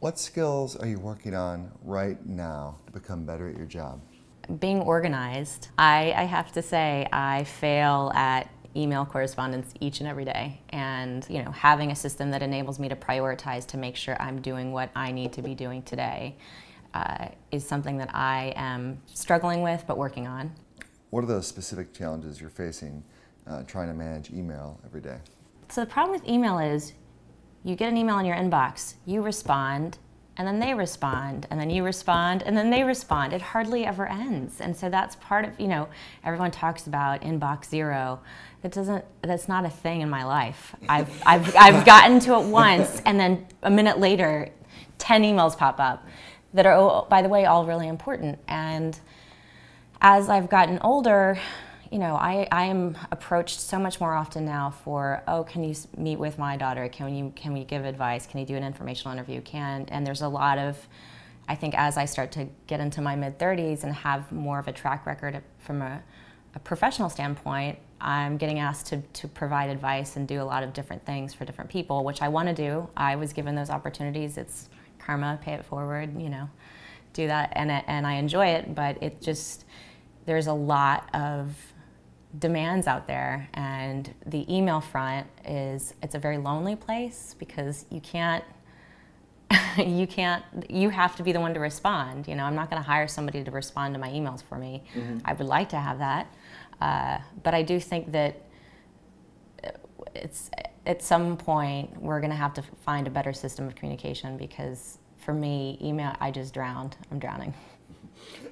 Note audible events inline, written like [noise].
What skills are you working on right now to become better at your job? Being organized. I, I have to say, I fail at email correspondence each and every day and you know having a system that enables me to prioritize to make sure i'm doing what i need to be doing today uh, is something that i am struggling with but working on what are the specific challenges you're facing uh, trying to manage email every day so the problem with email is you get an email in your inbox you respond and then they respond and then you respond and then they respond. It hardly ever ends. And so that's part of you know everyone talks about inbox zero. That doesn't that's not a thing in my life. I've i've, I've gotten to it once and then a minute later 10 emails pop up that are oh, by the way all really important. And as i've gotten older you know, I, I am approached so much more often now for, oh, can you meet with my daughter? Can you can we give advice? Can you do an informational interview? Can and there's a lot of, I think as I start to get into my mid 30s and have more of a track record from a, a professional standpoint, I'm getting asked to, to provide advice and do a lot of different things for different people, which I want to do. I was given those opportunities. It's karma, pay it forward, you know, do that, and and I enjoy it. But it just there's a lot of demands out there and the email front is it's a very lonely place because you can't [laughs] you can't you have to be the one to respond. You know i'm not going to hire somebody to respond to my emails for me. Mm-hmm. i would like to have that uh, but i do think that it's at some point we're going to have to find a better system of communication because for me email i just drowned. I'm drowning [laughs]